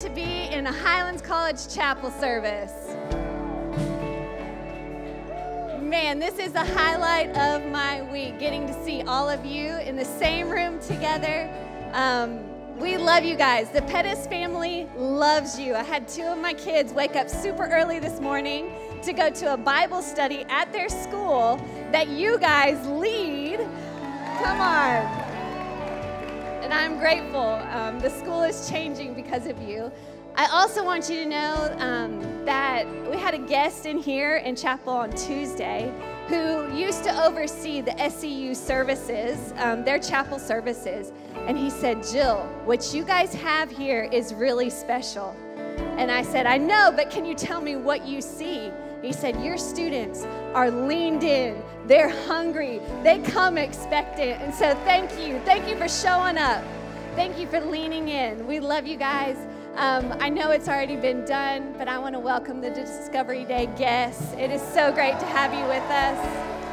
to be in a Highlands College chapel service. Man, this is the highlight of my week, getting to see all of you in the same room together. Um, we love you guys. The Pettus family loves you. I had two of my kids wake up super early this morning to go to a Bible study at their school that you guys lead. Come on and I'm grateful. Um, the school is changing because of you. I also want you to know um, that we had a guest in here in chapel on Tuesday who used to oversee the SEU services, um, their chapel services. And he said, Jill, what you guys have here is really special. And I said, I know, but can you tell me what you see? He said, Your students are leaned in, they're hungry, they come expectant. And so, thank you. Thank you for showing up. Thank you for leaning in. We love you guys. Um, I know it's already been done, but I want to welcome the Discovery Day guests. It is so great to have you with us.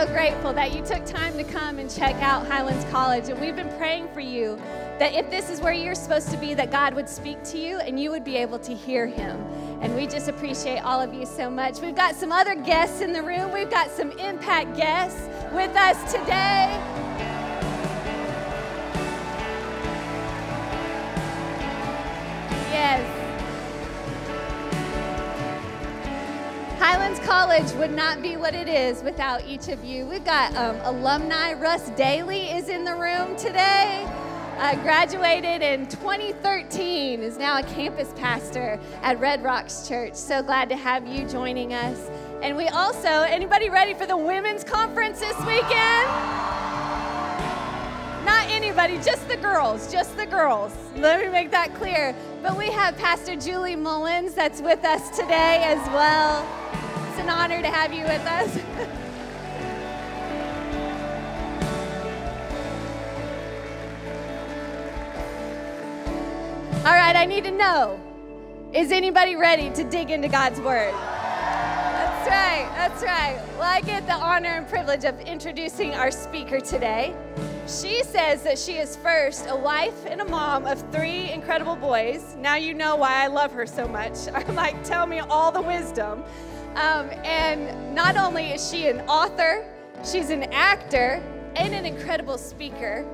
So grateful that you took time to come and check out Highlands College. And we've been praying for you that if this is where you're supposed to be, that God would speak to you and you would be able to hear him. And we just appreciate all of you so much. We've got some other guests in the room. We've got some impact guests with us today. Yes. College would not be what it is without each of you. We've got um, alumni. Russ Daly is in the room today. Uh, graduated in 2013, is now a campus pastor at Red Rocks Church. So glad to have you joining us. And we also, anybody ready for the women's conference this weekend? Not anybody, just the girls, just the girls. Let me make that clear. But we have Pastor Julie Mullins that's with us today as well an honor to have you with us. All right, I need to know is anybody ready to dig into God's Word? That's right, that's right. Well, I get the honor and privilege of introducing our speaker today. She says that she is first a wife and a mom of three incredible boys. Now you know why I love her so much. I'm like, tell me all the wisdom. Um, and not only is she an author, she's an actor and an incredible speaker.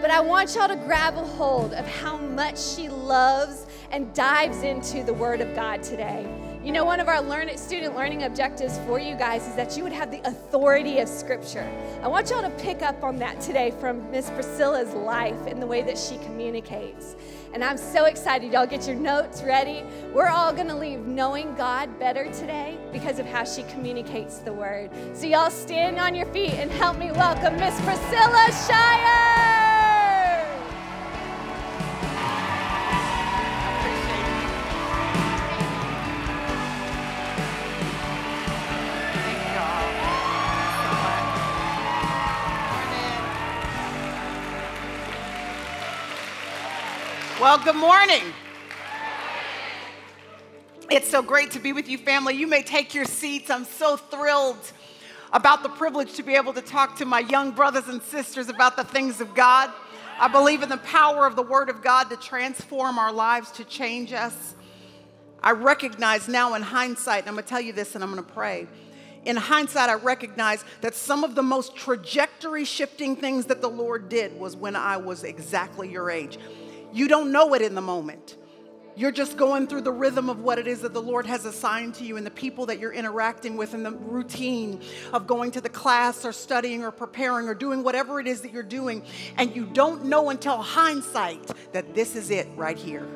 But I want y'all to grab a hold of how much she loves and dives into the Word of God today. You know, one of our learn, student learning objectives for you guys is that you would have the authority of Scripture. I want y'all to pick up on that today from Miss Priscilla's life and the way that she communicates. And I'm so excited. Y'all get your notes ready. We're all going to leave knowing God better today because of how she communicates the Word. So, y'all stand on your feet and help me welcome Miss Priscilla Shirer. Well, good morning. It's so great to be with you, family. You may take your seats. I'm so thrilled about the privilege to be able to talk to my young brothers and sisters about the things of God. I believe in the power of the Word of God to transform our lives, to change us. I recognize now in hindsight, and I'm going to tell you this and I'm going to pray. In hindsight, I recognize that some of the most trajectory shifting things that the Lord did was when I was exactly your age. You don't know it in the moment. You're just going through the rhythm of what it is that the Lord has assigned to you and the people that you're interacting with and the routine of going to the class or studying or preparing or doing whatever it is that you're doing. And you don't know until hindsight that this is it right here.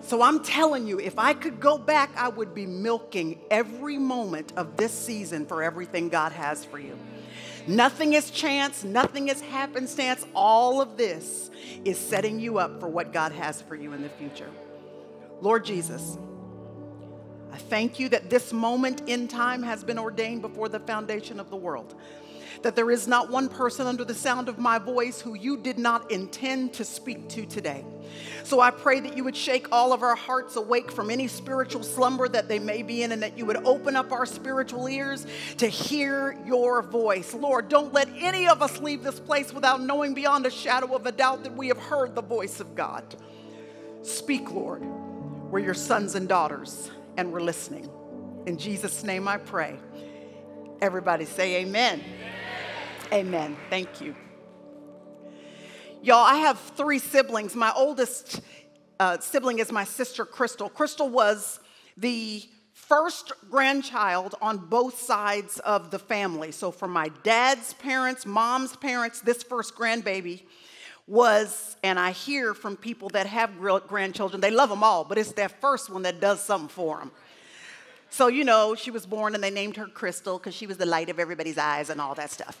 So I'm telling you, if I could go back, I would be milking every moment of this season for everything God has for you. Nothing is chance, nothing is happenstance. All of this is setting you up for what God has for you in the future. Lord Jesus, I thank you that this moment in time has been ordained before the foundation of the world. That there is not one person under the sound of my voice who you did not intend to speak to today. So I pray that you would shake all of our hearts awake from any spiritual slumber that they may be in, and that you would open up our spiritual ears to hear your voice. Lord, don't let any of us leave this place without knowing beyond a shadow of a doubt that we have heard the voice of God. Speak, Lord. We're your sons and daughters, and we're listening. In Jesus' name I pray. Everybody say amen. Amen. Amen. Thank you. Y'all, I have three siblings. My oldest uh, sibling is my sister, Crystal. Crystal was the first grandchild on both sides of the family. So, for my dad's parents, mom's parents, this first grandbaby was, and I hear from people that have grandchildren, they love them all, but it's that first one that does something for them. So, you know, she was born and they named her Crystal because she was the light of everybody's eyes and all that stuff.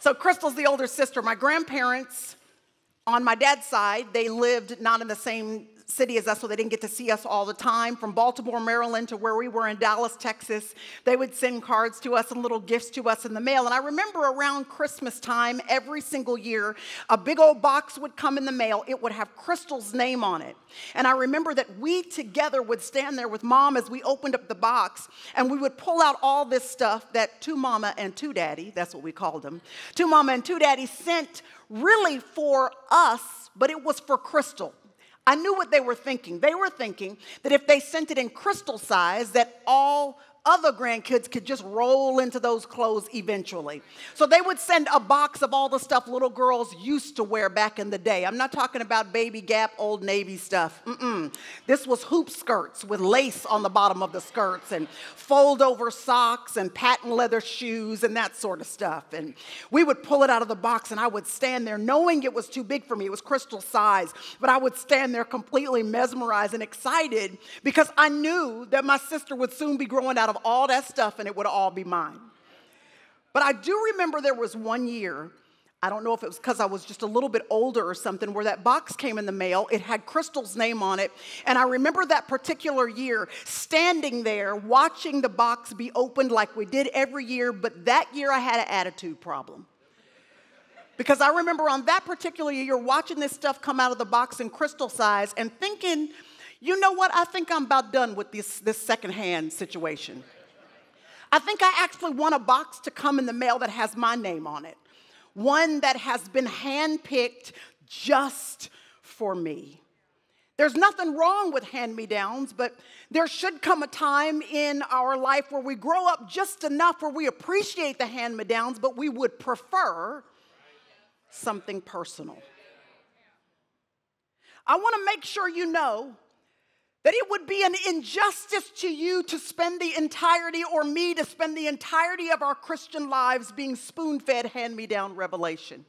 So, Crystal's the older sister. My grandparents, on my dad's side, they lived not in the same city as us, so they didn't get to see us all the time. From Baltimore, Maryland to where we were in Dallas, Texas, they would send cards to us and little gifts to us in the mail. And I remember around Christmas time, every single year, a big old box would come in the mail. It would have Crystal's name on it. And I remember that we together would stand there with mom as we opened up the box and we would pull out all this stuff that two mama and two daddy, that's what we called them, two mama and two daddy sent really for us, but it was for Crystal. I knew what they were thinking. They were thinking that if they sent it in crystal size, that all other grandkids could just roll into those clothes eventually. So they would send a box of all the stuff little girls used to wear back in the day. I'm not talking about baby gap, old navy stuff. Mm-mm. This was hoop skirts with lace on the bottom of the skirts and fold over socks and patent leather shoes and that sort of stuff. And we would pull it out of the box and I would stand there knowing it was too big for me. It was crystal size, but I would stand there completely mesmerized and excited because I knew that my sister would soon be growing out of all that stuff and it would all be mine. But I do remember there was one year, I don't know if it was because I was just a little bit older or something, where that box came in the mail. It had Crystal's name on it. And I remember that particular year standing there watching the box be opened like we did every year, but that year I had an attitude problem. Because I remember on that particular year watching this stuff come out of the box in crystal size and thinking, you know what? I think I'm about done with this, this secondhand situation. I think I actually want a box to come in the mail that has my name on it, one that has been handpicked just for me. There's nothing wrong with hand me downs, but there should come a time in our life where we grow up just enough where we appreciate the hand me downs, but we would prefer something personal. I want to make sure you know that it would be an injustice to you to spend the entirety, or me to spend the entirety of our Christian lives being spoon fed hand me down revelation.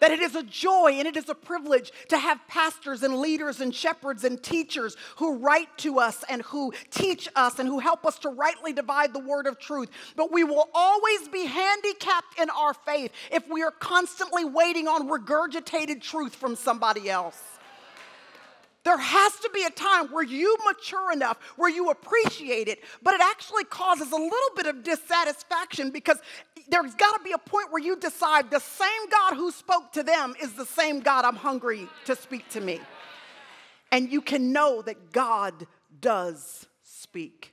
That it is a joy and it is a privilege to have pastors and leaders and shepherds and teachers who write to us and who teach us and who help us to rightly divide the word of truth. But we will always be handicapped in our faith if we are constantly waiting on regurgitated truth from somebody else. There has to be a time where you mature enough, where you appreciate it, but it actually causes a little bit of dissatisfaction because there's got to be a point where you decide the same God who spoke to them is the same God I'm hungry to speak to me. And you can know that God does speak,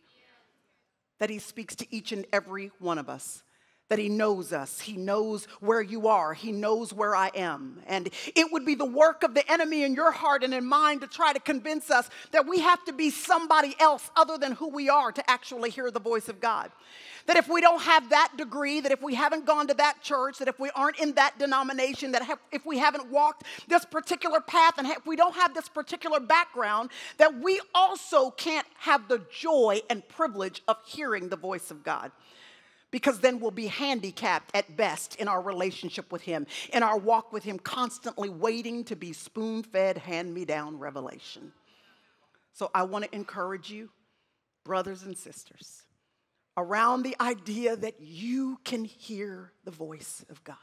that He speaks to each and every one of us that He knows us. He knows where you are. He knows where I am. And it would be the work of the enemy in your heart and in mine to try to convince us that we have to be somebody else other than who we are to actually hear the voice of God. That if we don't have that degree, that if we haven't gone to that church, that if we aren't in that denomination, that if we haven't walked this particular path, and if we don't have this particular background, that we also can't have the joy and privilege of hearing the voice of God because then we'll be handicapped at best in our relationship with Him, in our walk with Him, constantly waiting to be spoon fed, hand me down revelation. So I want to encourage you, brothers and sisters, around the idea that you can hear the voice of God.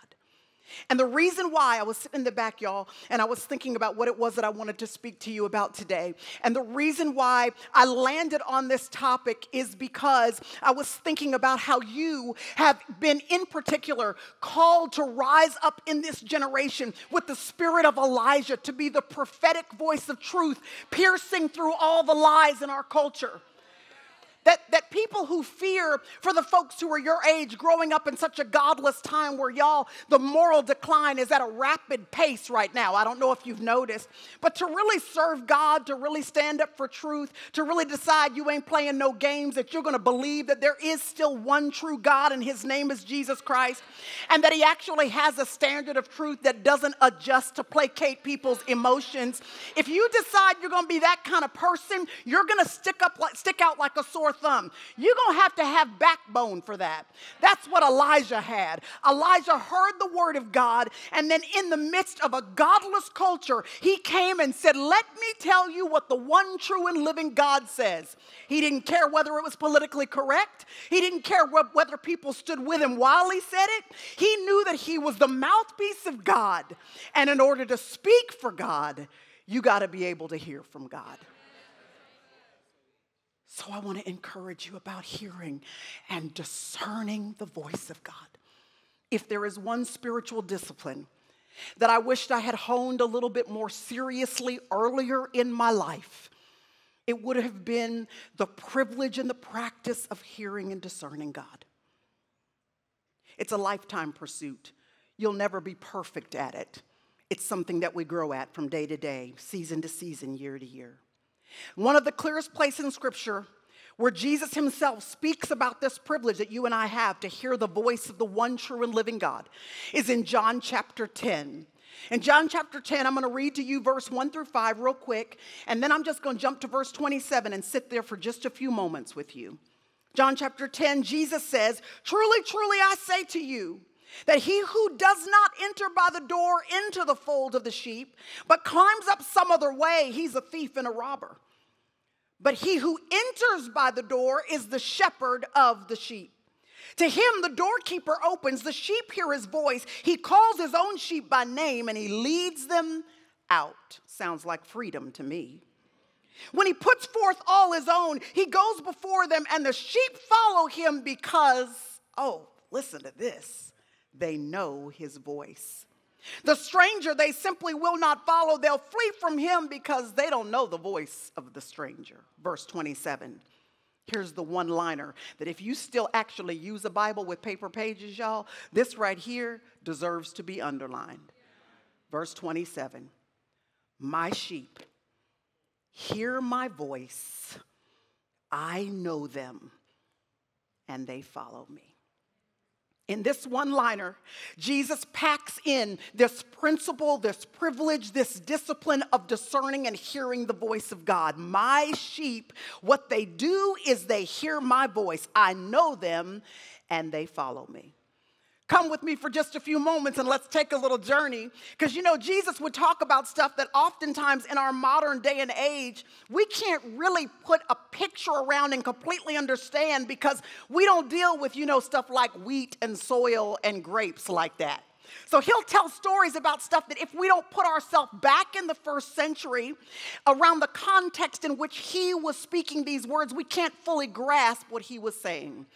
And the reason why I was sitting in the back, y'all, and I was thinking about what it was that I wanted to speak to you about today. And the reason why I landed on this topic is because I was thinking about how you have been, in particular, called to rise up in this generation with the spirit of Elijah to be the prophetic voice of truth, piercing through all the lies in our culture. That, that people who fear for the folks who are your age growing up in such a godless time where y'all, the moral decline is at a rapid pace right now. I don't know if you've noticed. But to really serve God, to really stand up for truth, to really decide you ain't playing no games, that you're going to believe that there is still one true God and his name is Jesus Christ, and that he actually has a standard of truth that doesn't adjust to placate people's emotions. If you decide you're going to be that kind of person, you're going to stick up like, stick out like a sore thumb. You're going to have to have backbone for that. That's what Elijah had. Elijah heard the word of God, and then in the midst of a godless culture, he came and said, Let me tell you what the one true and living God says. He didn't care whether it was politically correct, he didn't care whether people stood with him while he said it. He knew that he was the mouthpiece of God. And in order to speak for God, you got to be able to hear from God. So I want to encourage you about hearing and discerning the voice of God. If there is one spiritual discipline that I wished I had honed a little bit more seriously earlier in my life, it would have been the privilege and the practice of hearing and discerning God. It's a lifetime pursuit. You'll never be perfect at it. It's something that we grow at from day to day, season to season, year to year. One of the clearest places in Scripture where Jesus himself speaks about this privilege that you and I have to hear the voice of the one true and living God is in John chapter 10. In John chapter 10, I'm going to read to you verse 1 through 5 real quick, and then I'm just going to jump to verse 27 and sit there for just a few moments with you. John chapter 10, Jesus says, Truly, truly, I say to you, that he who does not enter by the door into the fold of the sheep, but climbs up some other way, he's a thief and a robber. But he who enters by the door is the shepherd of the sheep. To him, the doorkeeper opens, the sheep hear his voice. He calls his own sheep by name and he leads them out. Sounds like freedom to me. When he puts forth all his own, he goes before them, and the sheep follow him because, oh, listen to this they know his voice. The stranger they simply will not follow. They'll flee from him because they don't know the voice of the stranger. Verse 27. Here's the one liner that if you still actually use a Bible with paper pages, y'all, this right here deserves to be underlined. Verse 27 My sheep hear my voice, I know them, and they follow me. In this one liner, Jesus packs in this principle, this privilege, this discipline of discerning and hearing the voice of God. My sheep, what they do is they hear my voice. I know them and they follow me. Come with me for just a few moments and let's take a little journey. Because you know, Jesus would talk about stuff that oftentimes in our modern day and age, we can't really put a picture around and completely understand because we don't deal with, you know, stuff like wheat and soil and grapes like that. So he'll tell stories about stuff that if we don't put ourselves back in the first century around the context in which he was speaking these words, we can't fully grasp what he was saying.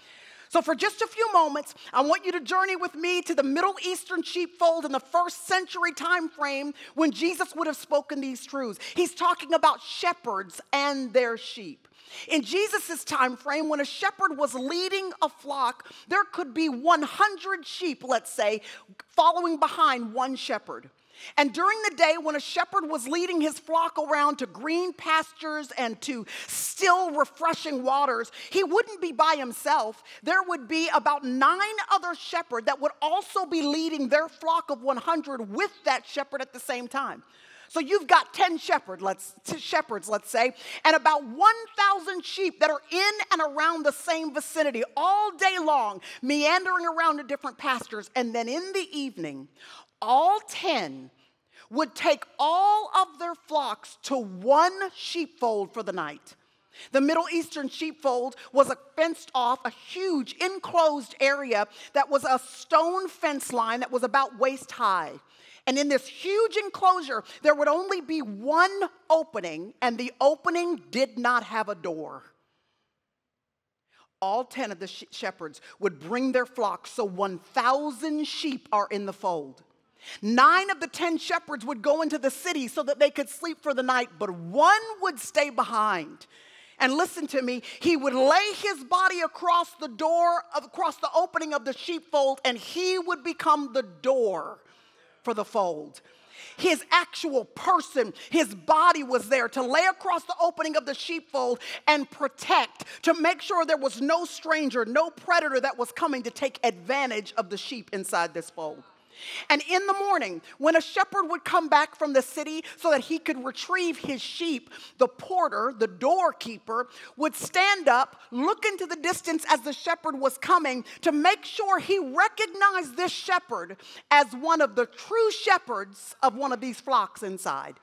So, for just a few moments, I want you to journey with me to the Middle Eastern sheepfold in the first century time frame when Jesus would have spoken these truths. He's talking about shepherds and their sheep. In Jesus' time frame, when a shepherd was leading a flock, there could be 100 sheep, let's say, following behind one shepherd. And during the day, when a shepherd was leading his flock around to green pastures and to still, refreshing waters, he wouldn't be by himself. There would be about nine other shepherds that would also be leading their flock of 100 with that shepherd at the same time. So you've got 10 shepherd, let's, shepherds, let's say, and about 1,000 sheep that are in and around the same vicinity all day long, meandering around to different pastures. And then in the evening, all 10 would take all of their flocks to one sheepfold for the night. The Middle Eastern sheepfold was a fenced off, a huge enclosed area that was a stone fence line that was about waist high. And in this huge enclosure, there would only be one opening, and the opening did not have a door. All 10 of the shepherds would bring their flocks, so 1,000 sheep are in the fold. Nine of the 10 shepherds would go into the city so that they could sleep for the night, but one would stay behind. And listen to me, he would lay his body across the door, of, across the opening of the sheepfold, and he would become the door for the fold. His actual person, his body was there to lay across the opening of the sheepfold and protect, to make sure there was no stranger, no predator that was coming to take advantage of the sheep inside this fold. And in the morning, when a shepherd would come back from the city so that he could retrieve his sheep, the porter, the doorkeeper, would stand up, look into the distance as the shepherd was coming to make sure he recognized this shepherd as one of the true shepherds of one of these flocks inside.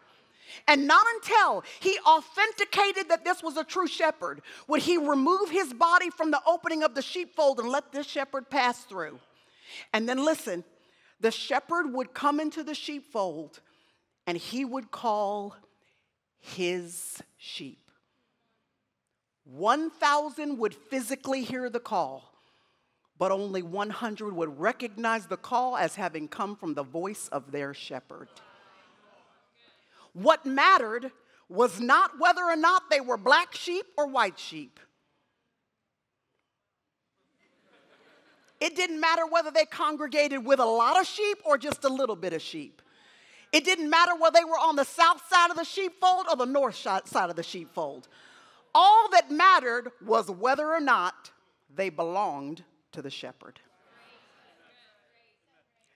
And not until he authenticated that this was a true shepherd would he remove his body from the opening of the sheepfold and let this shepherd pass through. And then listen, the shepherd would come into the sheepfold and he would call his sheep. 1,000 would physically hear the call, but only 100 would recognize the call as having come from the voice of their shepherd. What mattered was not whether or not they were black sheep or white sheep. It didn't matter whether they congregated with a lot of sheep or just a little bit of sheep. It didn't matter whether they were on the south side of the sheepfold or the north side of the sheepfold. All that mattered was whether or not they belonged to the shepherd.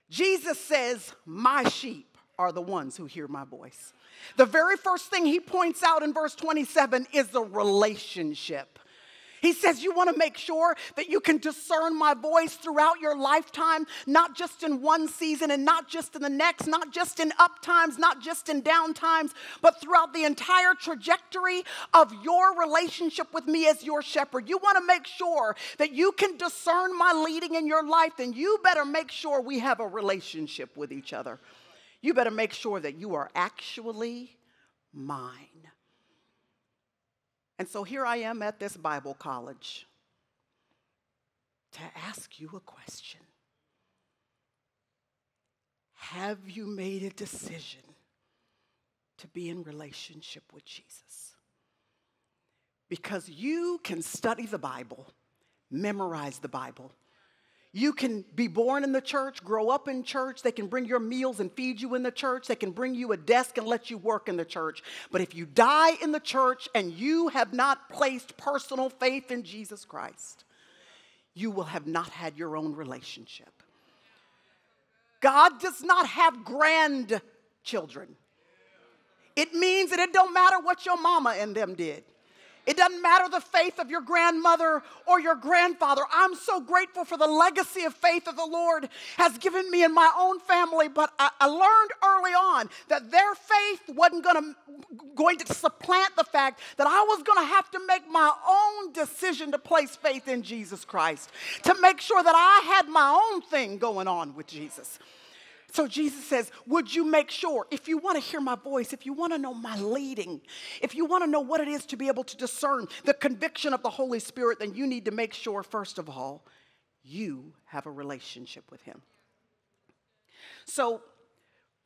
Jesus says, My sheep are the ones who hear my voice. The very first thing he points out in verse 27 is the relationship. He says, You want to make sure that you can discern my voice throughout your lifetime, not just in one season and not just in the next, not just in up times, not just in down times, but throughout the entire trajectory of your relationship with me as your shepherd. You want to make sure that you can discern my leading in your life, then you better make sure we have a relationship with each other. You better make sure that you are actually mine. And so here I am at this Bible college to ask you a question Have you made a decision to be in relationship with Jesus? Because you can study the Bible, memorize the Bible, you can be born in the church, grow up in church. They can bring your meals and feed you in the church. They can bring you a desk and let you work in the church. But if you die in the church and you have not placed personal faith in Jesus Christ, you will have not had your own relationship. God does not have grandchildren. It means that it don't matter what your mama and them did. It doesn't matter the faith of your grandmother or your grandfather. I'm so grateful for the legacy of faith that the Lord has given me in my own family. But I, I learned early on that their faith wasn't gonna, going to supplant the fact that I was going to have to make my own decision to place faith in Jesus Christ, to make sure that I had my own thing going on with Jesus. So Jesus says, Would you make sure, if you want to hear my voice, if you want to know my leading, if you want to know what it is to be able to discern the conviction of the Holy Spirit, then you need to make sure, first of all, you have a relationship with Him. So,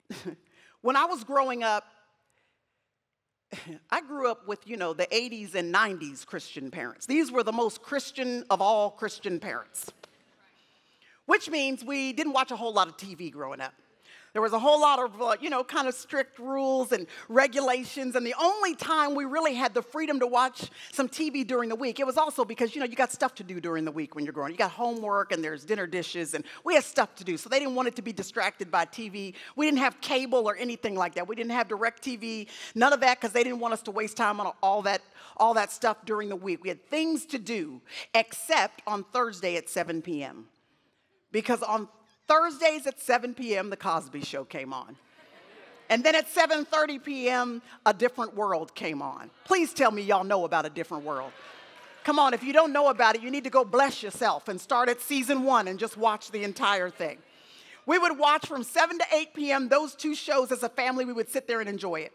when I was growing up, I grew up with, you know, the 80s and 90s Christian parents. These were the most Christian of all Christian parents which means we didn't watch a whole lot of TV growing up. There was a whole lot of, uh, you know, kind of strict rules and regulations. And the only time we really had the freedom to watch some TV during the week, it was also because, you know, you got stuff to do during the week when you're growing. You got homework and there's dinner dishes, and we had stuff to do. So they didn't want it to be distracted by TV. We didn't have cable or anything like that. We didn't have DirecTV, none of that, because they didn't want us to waste time on all that, all that stuff during the week. We had things to do, except on Thursday at 7 p.m because on Thursdays at 7 p.m., The Cosby Show came on. And then at 7:30 p.m., A Different World came on. Please tell me y'all know about A Different World. Come on, if you don't know about it, you need to go bless yourself and start at season 1 and just watch the entire thing. We would watch from 7 to 8 p.m. those two shows as a family. We would sit there and enjoy it.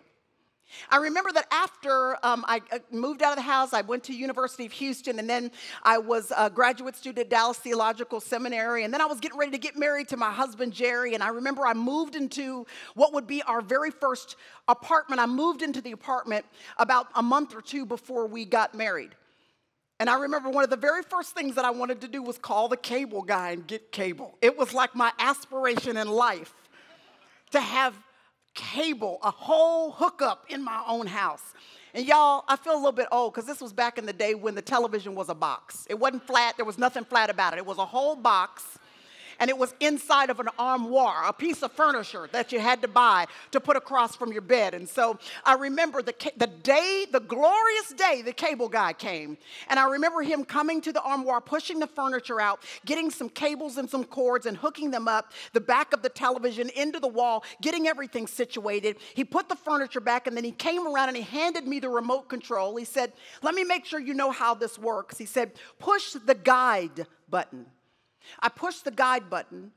I remember that after um, I uh, moved out of the house, I went to University of Houston, and then I was a graduate student at Dallas Theological Seminary, and then I was getting ready to get married to my husband Jerry. And I remember I moved into what would be our very first apartment. I moved into the apartment about a month or two before we got married. And I remember one of the very first things that I wanted to do was call the cable guy and get cable. It was like my aspiration in life to have cable, a whole hookup in my own house. And y'all, I feel a little bit old because this was back in the day when the television was a box. It wasn't flat, there was nothing flat about it. It was a whole box and it was inside of an armoire, a piece of furniture that you had to buy to put across from your bed. And so I remember the, the day, the glorious day the cable guy came. And I remember him coming to the armoire, pushing the furniture out, getting some cables and some cords and hooking them up, the back of the television into the wall, getting everything situated. He put the furniture back and then he came around and he handed me the remote control. He said, Let me make sure you know how this works. He said, Push the guide button. I pushed the guide button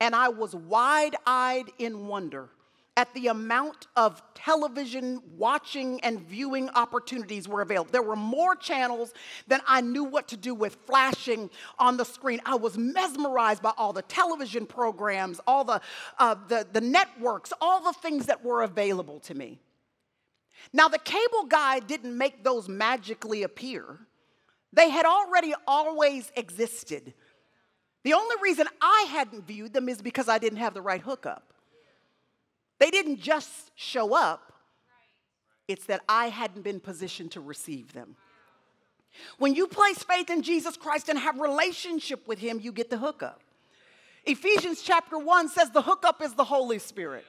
and I was wide eyed in wonder at the amount of television watching and viewing opportunities were available. There were more channels than I knew what to do with flashing on the screen. I was mesmerized by all the television programs, all the, uh, the, the networks, all the things that were available to me. Now, the cable guy didn't make those magically appear, they had already always existed. The only reason I hadn't viewed them is because I didn't have the right hookup. They didn't just show up, it's that I hadn't been positioned to receive them. When you place faith in Jesus Christ and have relationship with him, you get the hookup. Ephesians chapter 1 says the hookup is the Holy Spirit.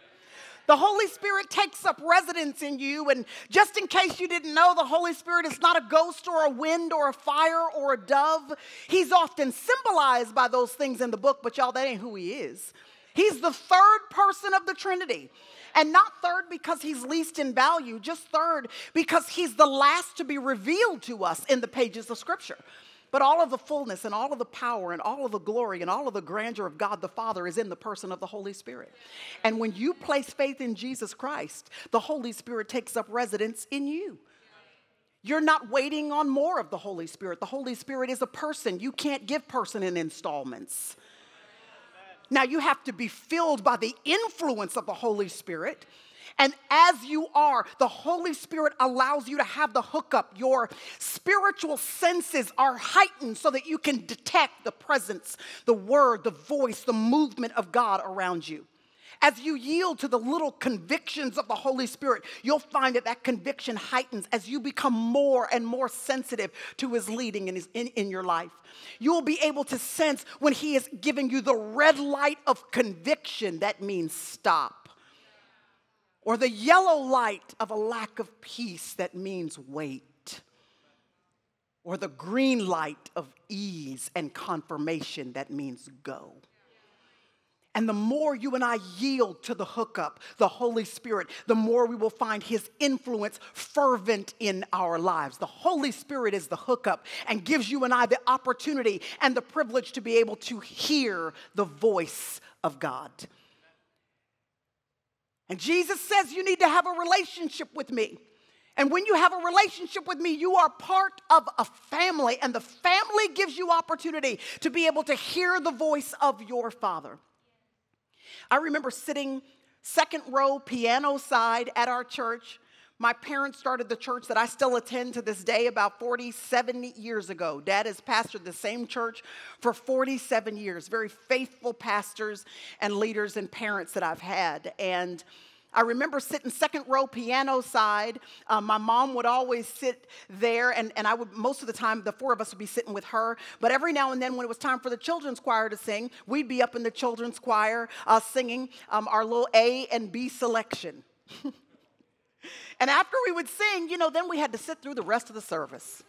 The Holy Spirit takes up residence in you. And just in case you didn't know, the Holy Spirit is not a ghost or a wind or a fire or a dove. He's often symbolized by those things in the book, but y'all, that ain't who he is. He's the third person of the Trinity. And not third because he's least in value, just third because he's the last to be revealed to us in the pages of Scripture. But all of the fullness and all of the power and all of the glory and all of the grandeur of God the Father is in the person of the Holy Spirit. And when you place faith in Jesus Christ, the Holy Spirit takes up residence in you. You're not waiting on more of the Holy Spirit. The Holy Spirit is a person. You can't give person in installments. Now you have to be filled by the influence of the Holy Spirit. And as you are, the Holy Spirit allows you to have the hookup. Your spiritual senses are heightened so that you can detect the presence, the word, the voice, the movement of God around you. As you yield to the little convictions of the Holy Spirit, you'll find that that conviction heightens as you become more and more sensitive to His leading in, his, in, in your life. You will be able to sense when He is giving you the red light of conviction. That means stop or the yellow light of a lack of peace that means wait, or the green light of ease and confirmation that means go. And the more you and I yield to the hookup, the Holy Spirit, the more we will find His influence fervent in our lives. The Holy Spirit is the hookup and gives you and I the opportunity and the privilege to be able to hear the voice of God. And Jesus says, You need to have a relationship with me. And when you have a relationship with me, you are part of a family, and the family gives you opportunity to be able to hear the voice of your father. I remember sitting second row, piano side at our church. My parents started the church that I still attend to this day about 47 years ago. Dad has pastored the same church for 47 years. Very faithful pastors and leaders and parents that I've had. And I remember sitting second row piano side. Um, my mom would always sit there, and, and I would, most of the time, the four of us would be sitting with her. But every now and then, when it was time for the children's choir to sing, we'd be up in the children's choir uh, singing um, our little A and B selection. and after we would sing, you know, then we had to sit through the rest of the service.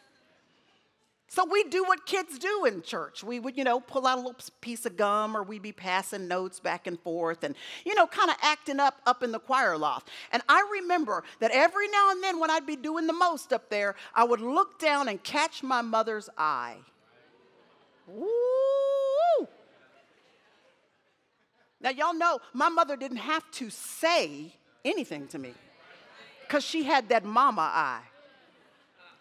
So we do what kids do in church. We would, you know, pull out a little piece of gum or we'd be passing notes back and forth and, you know, kind of acting up up in the choir loft. And I remember that every now and then when I'd be doing the most up there, I would look down and catch my mother's eye. Ooh. Now, y'all know my mother didn't have to say anything to me because she had that mama eye.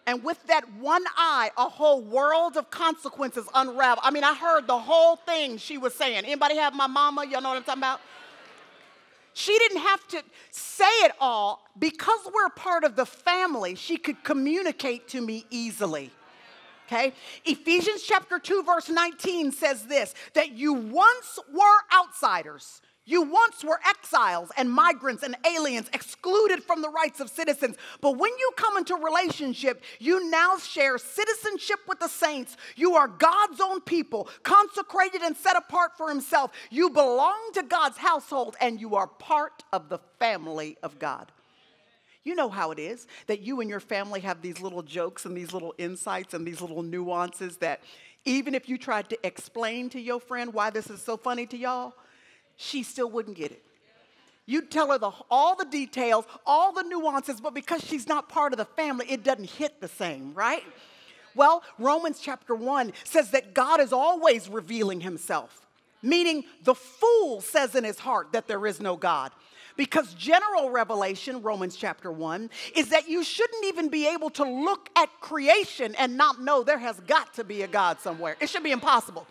And with that one eye, a whole world of consequences unravel. I mean, I heard the whole thing she was saying. Anybody have my mama? Y'all know what I'm talking about? She didn't have to say it all. Because we're part of the family, she could communicate to me easily. Okay? Ephesians chapter 2, verse 19 says this that you once were outsiders you once were exiles and migrants and aliens, excluded from the rights of citizens. But when you come into relationship, you now share citizenship with the saints. You are God's own people, consecrated and set apart for Himself. You belong to God's household and you are part of the family of God. You know how it is that you and your family have these little jokes and these little insights and these little nuances that even if you tried to explain to your friend why this is so funny to y'all, she still wouldn't get it. You'd tell her the, all the details, all the nuances, but because she's not part of the family, it doesn't hit the same, right? Well, Romans chapter 1 says that God is always revealing himself, meaning the fool says in his heart that there is no God. Because general revelation, Romans chapter 1, is that you shouldn't even be able to look at creation and not know there has got to be a God somewhere. It should be impossible.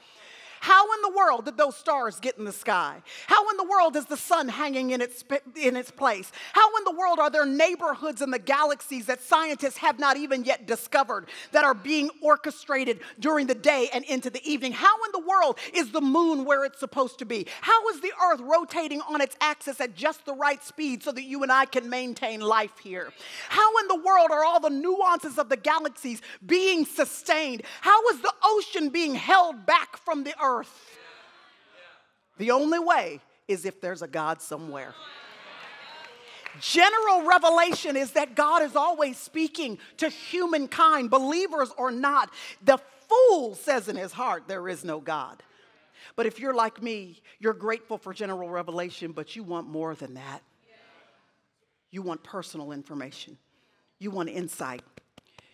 How in the world did those stars get in the sky? How in the world is the sun hanging in its, in its place? How in the world are there neighborhoods in the galaxies that scientists have not even yet discovered that are being orchestrated during the day and into the evening? How in the world is the moon where it's supposed to be? How is the earth rotating on its axis at just the right speed so that you and I can maintain life here? How in the world are all the nuances of the galaxies being sustained? How is the ocean being held back from the earth? Earth. The only way is if there's a God somewhere. General revelation is that God is always speaking to humankind, believers or not. The fool says in his heart, There is no God. But if you're like me, you're grateful for general revelation, but you want more than that. You want personal information, you want insight.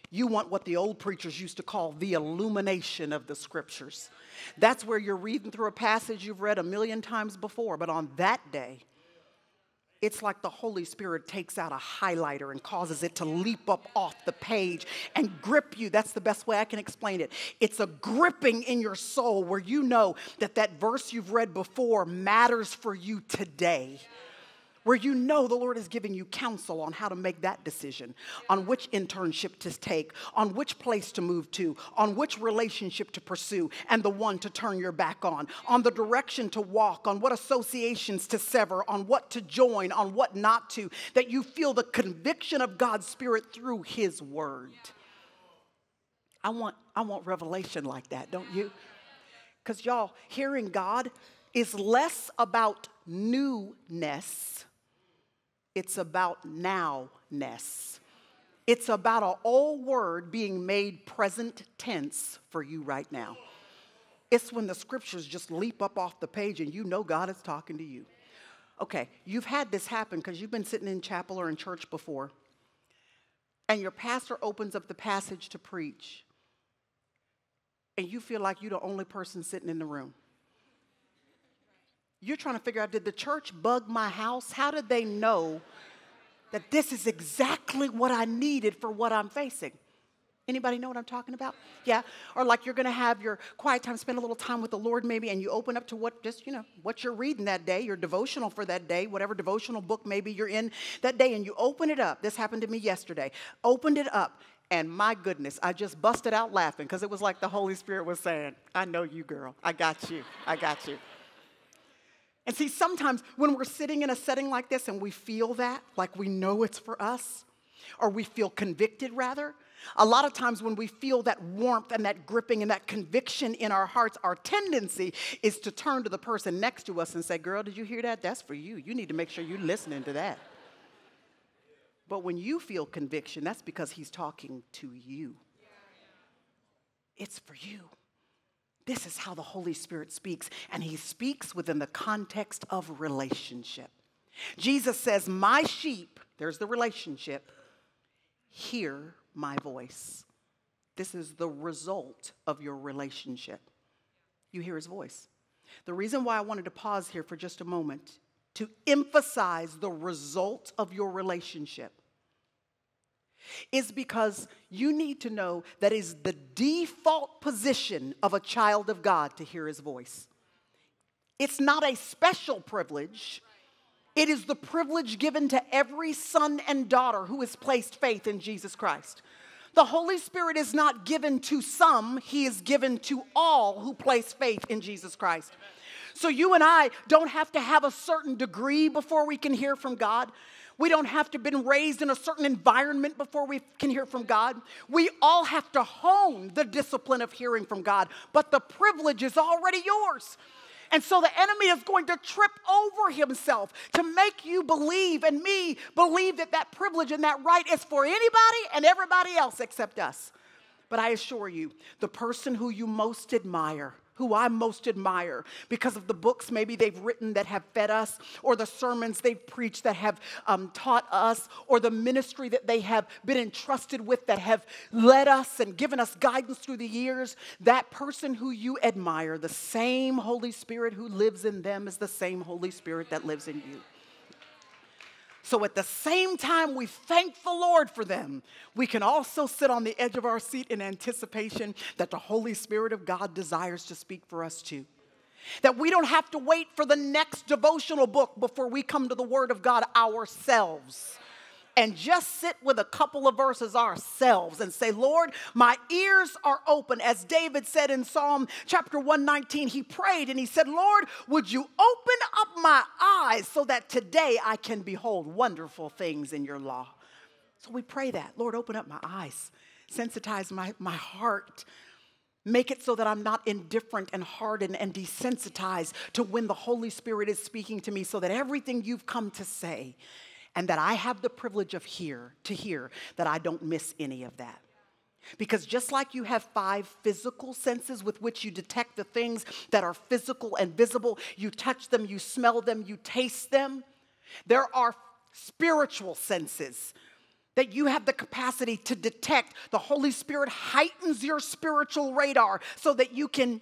You want what the old preachers used to call the illumination of the scriptures. That's where you're reading through a passage you've read a million times before, but on that day, it's like the Holy Spirit takes out a highlighter and causes it to leap up off the page and grip you. That's the best way I can explain it. It's a gripping in your soul where you know that that verse you've read before matters for you today where you know the Lord is giving you counsel on how to make that decision, on which internship to take, on which place to move to, on which relationship to pursue, and the one to turn your back on, on the direction to walk, on what associations to sever, on what to join, on what not to, that you feel the conviction of God's Spirit through His Word. I want, I want revelation like that, don't you? Because, y'all, hearing God is less about newness it's about nowness. It's about an old word being made present tense for you right now. It's when the scriptures just leap up off the page and you know God is talking to you. Okay, you've had this happen because you've been sitting in chapel or in church before, and your pastor opens up the passage to preach, and you feel like you're the only person sitting in the room. You're trying to figure out did the church bug my house? How did they know that this is exactly what I needed for what I'm facing? Anybody know what I'm talking about? Yeah. Or like you're going to have your quiet time, spend a little time with the Lord maybe, and you open up to what just, you know, what you're reading that day, your devotional for that day, whatever devotional book maybe you're in that day, and you open it up. This happened to me yesterday. Opened it up, and my goodness, I just busted out laughing because it was like the Holy Spirit was saying, I know you, girl. I got you. I got you. And see, sometimes when we're sitting in a setting like this and we feel that, like we know it's for us, or we feel convicted rather, a lot of times when we feel that warmth and that gripping and that conviction in our hearts, our tendency is to turn to the person next to us and say, Girl, did you hear that? That's for you. You need to make sure you're listening to that. But when you feel conviction, that's because he's talking to you. It's for you. This is how the Holy Spirit speaks, and He speaks within the context of relationship. Jesus says, My sheep, there's the relationship, hear my voice. This is the result of your relationship. You hear his voice. The reason why I wanted to pause here for just a moment to emphasize the result of your relationship is because you need to know that is the default position of a child of God to hear his voice. It's not a special privilege. It is the privilege given to every son and daughter who has placed faith in Jesus Christ. The Holy Spirit is not given to some, He is given to all who place faith in Jesus Christ. So you and I don't have to have a certain degree before we can hear from God. We don't have to have been raised in a certain environment before we can hear from God. We all have to hone the discipline of hearing from God, but the privilege is already yours. And so the enemy is going to trip over himself to make you believe and me believe that that privilege and that right is for anybody and everybody else except us. But I assure you, the person who you most admire, who I most admire because of the books maybe they've written that have fed us, or the sermons they've preached that have um, taught us, or the ministry that they have been entrusted with that have led us and given us guidance through the years. That person who you admire, the same Holy Spirit who lives in them is the same Holy Spirit that lives in you. So at the same time we thank the Lord for them, we can also sit on the edge of our seat in anticipation that the Holy Spirit of God desires to speak for us too. That we don't have to wait for the next devotional book before we come to the Word of God ourselves and just sit with a couple of verses ourselves and say, Lord, my ears are open. As David said in Psalm chapter 119, he prayed and he said, Lord, would you open up my eyes so that today I can behold wonderful things in your law? So we pray that. Lord, open up my eyes, sensitize my, my heart. Make it so that I'm not indifferent and hardened and desensitized to when the Holy Spirit is speaking to me, so that everything you've come to say and that I have the privilege of hear to hear that I don't miss any of that. Because just like you have five physical senses with which you detect the things that are physical and visible, you touch them, you smell them, you taste them, there are spiritual senses that you have the capacity to detect. The Holy Spirit heightens your spiritual radar so that you can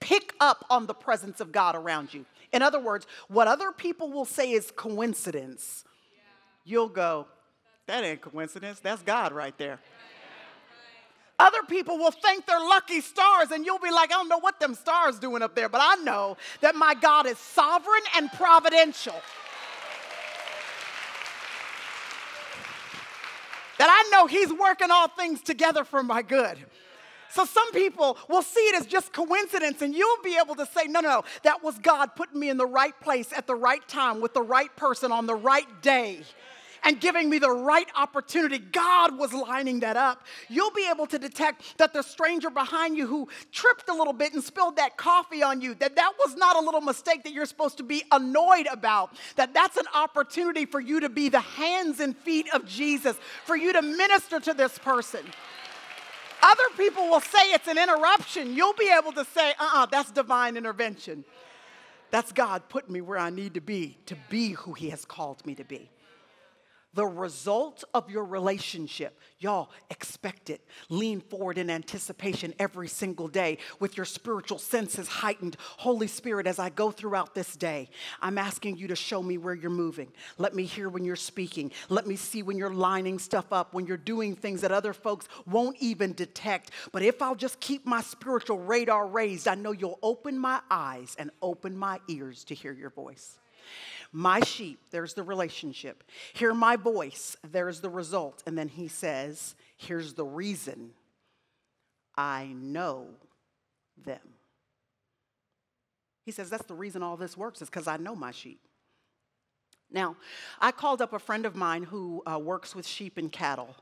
pick up on the presence of God around you. In other words, what other people will say is coincidence, you'll go, that ain't coincidence, that's God right there. Other people will think they're lucky stars, and you'll be like, I don't know what them stars doing up there, but I know that my God is sovereign and providential. that I know He's working all things together for my good. So some people will see it as just coincidence, and you'll be able to say, no, no, no, that was God putting me in the right place at the right time with the right person on the right day and giving me the right opportunity. God was lining that up. You'll be able to detect that the stranger behind you who tripped a little bit and spilled that coffee on you, that that was not a little mistake that you're supposed to be annoyed about, that that's an opportunity for you to be the hands and feet of Jesus, for you to minister to this person. Other people will say it's an interruption. You'll be able to say, uh uh-uh, uh, that's divine intervention. That's God putting me where I need to be to be who He has called me to be. The result of your relationship, y'all expect it. Lean forward in anticipation every single day with your spiritual senses heightened. Holy Spirit, as I go throughout this day, I'm asking you to show me where you're moving. Let me hear when you're speaking. Let me see when you're lining stuff up, when you're doing things that other folks won't even detect. But if I'll just keep my spiritual radar raised, I know you'll open my eyes and open my ears to hear your voice. My sheep, there's the relationship. Hear my voice, there's the result. And then he says, Here's the reason I know them. He says, That's the reason all this works, is because I know my sheep. Now, I called up a friend of mine who uh, works with sheep and cattle.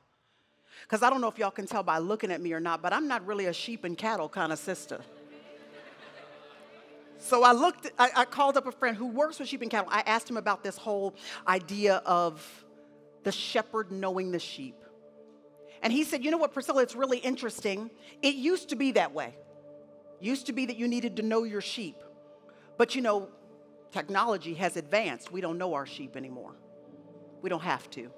Because I don't know if y'all can tell by looking at me or not, but I'm not really a sheep and cattle kind of sister. So I looked, I, I, called up a friend who works with sheep and cattle. I asked him about this whole idea of the shepherd knowing the sheep. And he said, You know what, Priscilla, it's really interesting. It used to be that way. Used to be that you needed to know your sheep. But you know, technology has advanced. We don't know our sheep anymore. We don't have to.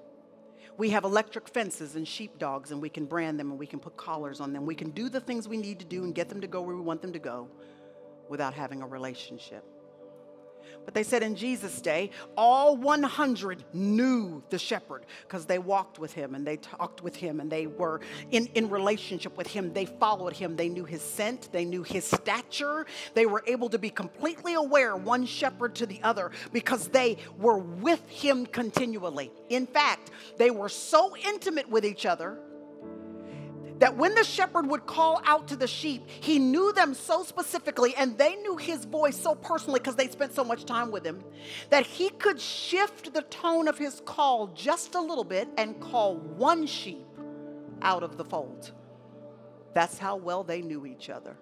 We have electric fences and sheepdogs, and we can brand them and we can put collars on them. We can do the things we need to do and get them to go where we want them to go without having a relationship. But they said in Jesus' day, all 100 knew the shepherd because they walked with him and they talked with him and they were in, in relationship with him. They followed him. They knew his scent, they knew his stature. They were able to be completely aware, one shepherd to the other, because they were with him continually. In fact, they were so intimate with each other that when the shepherd would call out to the sheep, he knew them so specifically and they knew his voice so personally because they spent so much time with him that he could shift the tone of his call just a little bit and call one sheep out of the fold. That's how well they knew each other.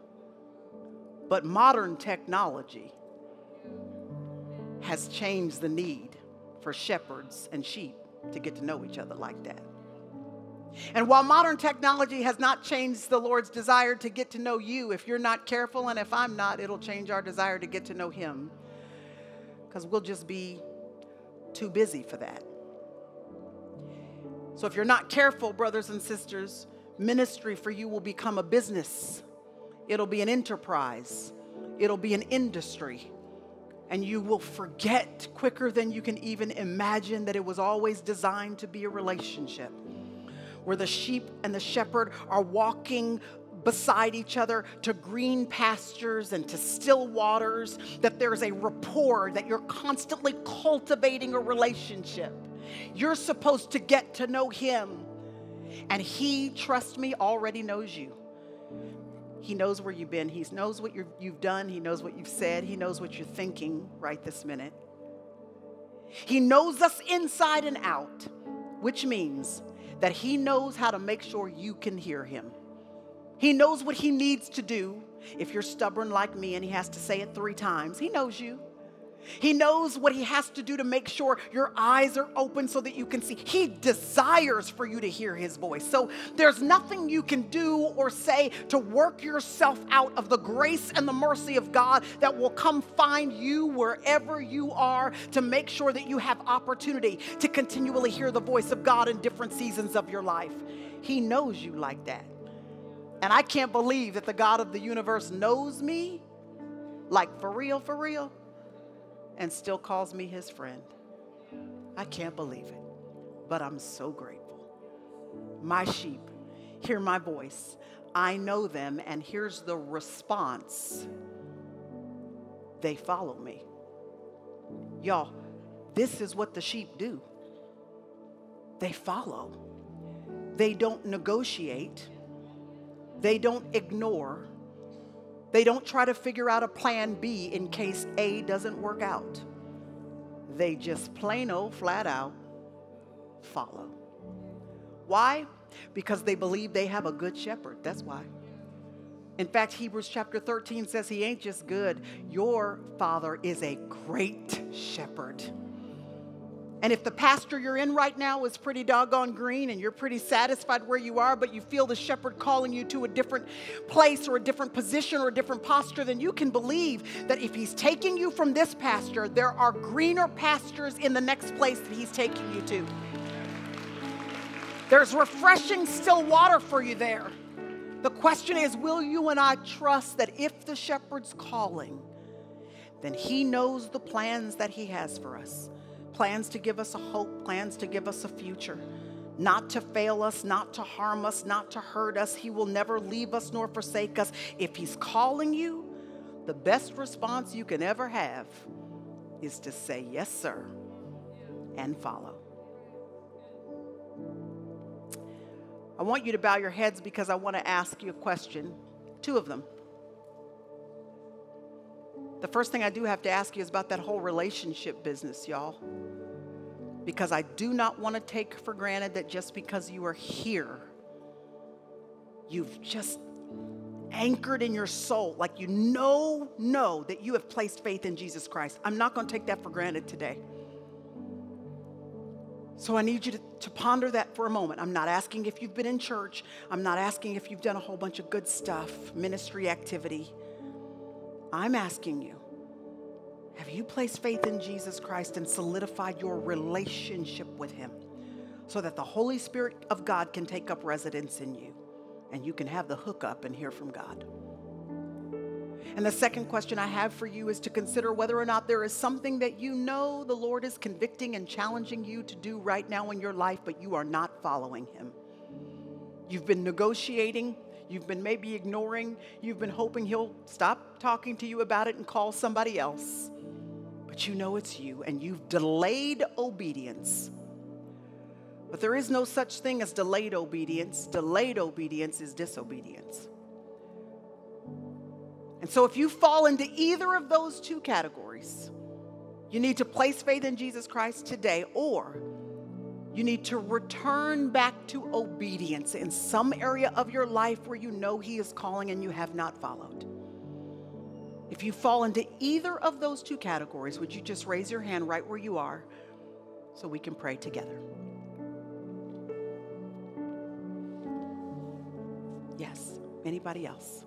But modern technology has changed the need for shepherds and sheep to get to know each other like that. And while modern technology has not changed the Lord's desire to get to know you, if you're not careful and if I'm not, it'll change our desire to get to know Him because we'll just be too busy for that. So if you're not careful, brothers and sisters, ministry for you will become a business, it'll be an enterprise, it'll be an industry. And you will forget quicker than you can even imagine that it was always designed to be a relationship where the sheep and the shepherd are walking beside each other to green pastures and to still waters, that there's a rapport, that you're constantly cultivating a relationship. You're supposed to get to know him. And he, trust me, already knows you. He knows where you've been. He knows what you've done. He knows what you've said. He knows what you're thinking right this minute. He knows us inside and out, which means that He knows how to make sure you can hear Him. He knows what He needs to do. If you're stubborn like me and He has to say it three times, He knows you. He knows what he has to do to make sure your eyes are open so that you can see. He desires for you to hear his voice. So there's nothing you can do or say to work yourself out of the grace and the mercy of God that will come find you wherever you are to make sure that you have opportunity to continually hear the voice of God in different seasons of your life. He knows you like that. And I can't believe that the God of the universe knows me like for real, for real and still calls me his friend. I can't believe it, but I'm so grateful. My sheep hear my voice. I know them, and here's the response they follow me. Y'all, this is what the sheep do they follow, they don't negotiate, they don't ignore, they don't try to figure out a plan B in case A doesn't work out. They just plain old flat out follow. Why? Because they believe they have a good shepherd. That's why. In fact, Hebrews chapter 13 says he ain't just good, your father is a great shepherd. And if the pasture you're in right now is pretty doggone green and you're pretty satisfied where you are, but you feel the shepherd calling you to a different place or a different position or a different posture, then you can believe that if he's taking you from this pasture, there are greener pastures in the next place that he's taking you to. There's refreshing still water for you there. The question is will you and I trust that if the shepherd's calling, then he knows the plans that he has for us? Plans to give us a hope, plans to give us a future, not to fail us, not to harm us, not to hurt us. He will never leave us nor forsake us. If He's calling you, the best response you can ever have is to say, Yes, sir, and follow. I want you to bow your heads because I want to ask you a question, two of them. The first thing I do have to ask you is about that whole relationship business, y'all. Because I do not want to take for granted that just because you are here, you've just anchored in your soul, like you know, know that you have placed faith in Jesus Christ. I'm not going to take that for granted today. So I need you to, to ponder that for a moment. I'm not asking if you've been in church, I'm not asking if you've done a whole bunch of good stuff, ministry activity. I'm asking you have you placed faith in Jesus Christ and solidified your relationship with Him so that the Holy Spirit of God can take up residence in you and you can have the hookup and hear from God? And the second question I have for you is to consider whether or not there is something that you know the Lord is convicting and challenging you to do right now in your life, but you are not following Him. You've been negotiating, you've been maybe ignoring, you've been hoping He'll stop talking to you about it and call somebody else. But you know it's you, and you've delayed obedience. But there is no such thing as delayed obedience. Delayed obedience is disobedience. And so, if you fall into either of those two categories, you need to place faith in Jesus Christ today, or you need to return back to obedience in some area of your life where you know He is calling and you have not followed. If you fall into either of those two categories, would you just raise your hand right where you are so we can pray together? Yes. Anybody else?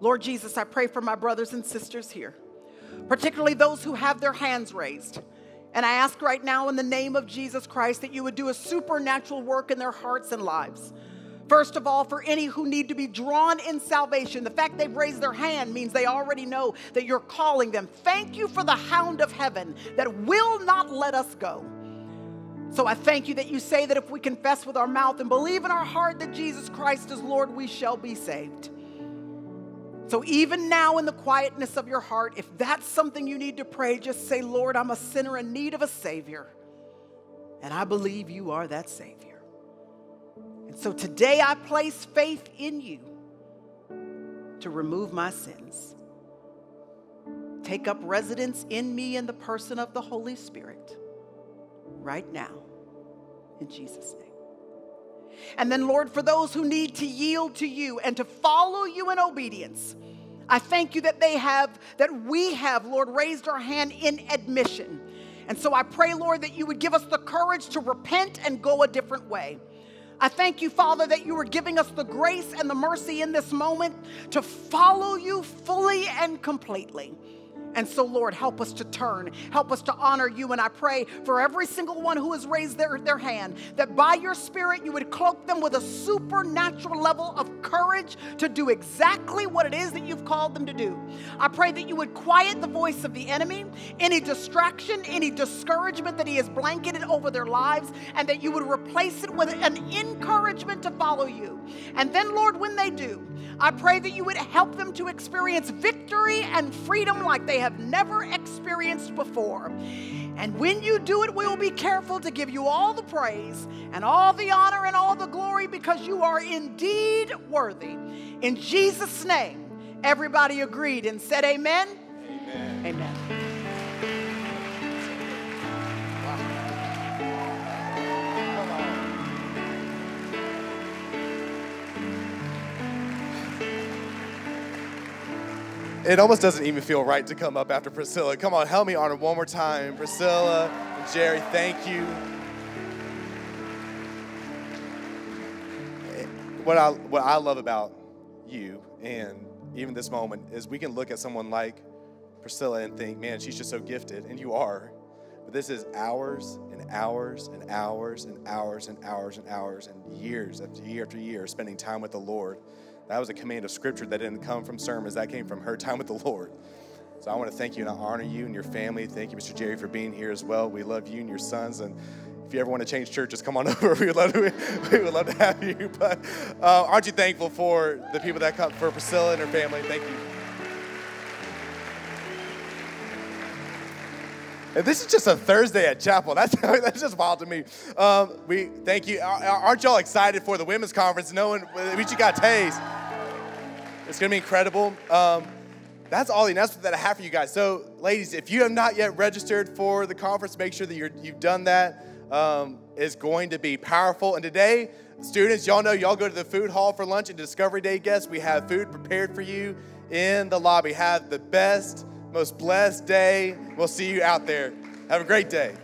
Lord Jesus, I pray for my brothers and sisters here, particularly those who have their hands raised. And I ask right now in the name of Jesus Christ that you would do a supernatural work in their hearts and lives. First of all, for any who need to be drawn in salvation, the fact they've raised their hand means they already know that you're calling them. Thank you for the hound of heaven that will not let us go. So I thank you that you say that if we confess with our mouth and believe in our heart that Jesus Christ is Lord, we shall be saved. So, even now, in the quietness of your heart, if that's something you need to pray, just say, Lord, I'm a sinner in need of a Savior. And I believe you are that Savior. And so today I place faith in you to remove my sins. Take up residence in me in the person of the Holy Spirit right now, in Jesus' name. And then, Lord, for those who need to yield to you and to follow you in obedience, I thank you that they have, that we have, Lord, raised our hand in admission. And so I pray, Lord, that you would give us the courage to repent and go a different way. I thank you, Father, that you are giving us the grace and the mercy in this moment to follow you fully and completely. And so, Lord, help us to turn, help us to honor you. And I pray for every single one who has raised their, their hand that by your Spirit you would cloak them with a supernatural level of courage to do exactly what it is that you've called them to do. I pray that you would quiet the voice of the enemy, any distraction, any discouragement that he has blanketed over their lives, and that you would replace it with an encouragement to follow you. And then, Lord, when they do, I pray that you would help them to experience victory and freedom like they have never experienced before. And when you do it, we will be careful to give you all the praise and all the honor and all the glory because you are indeed worthy. In Jesus' name, everybody agreed and said, Amen. Amen. Amen. It almost doesn't even feel right to come up after Priscilla. Come on, help me honor one more time. Priscilla and Jerry, thank you. What I, what I love about you and even this moment is we can look at someone like Priscilla and think, man, she's just so gifted, and you are. But this is hours and hours and hours and hours and hours and hours and years after year after year spending time with the Lord. That was a command of scripture that didn't come from sermons, that came from her time with the Lord. So I want to thank you and I honor you and your family. Thank you, Mr. Jerry, for being here as well. We love you and your sons. And if you ever want to change churches, come on over. We would love to, we would love to have you. But uh, aren't you thankful for the people that come, for Priscilla and her family? Thank you. And this is just a Thursday at chapel. That's, that's just wild to me. Um, we thank you. Aren't y'all excited for the women's conference? Knowing what you got taste. It's going to be incredible. Um, that's all the announcement that I have for you guys. So, ladies, if you have not yet registered for the conference, make sure that you have done that. Um, it's going to be powerful. And today, students, y'all know y'all go to the food hall for lunch and Discovery Day guests. We have food prepared for you in the lobby. Have the best most blessed day. We'll see you out there. Have a great day.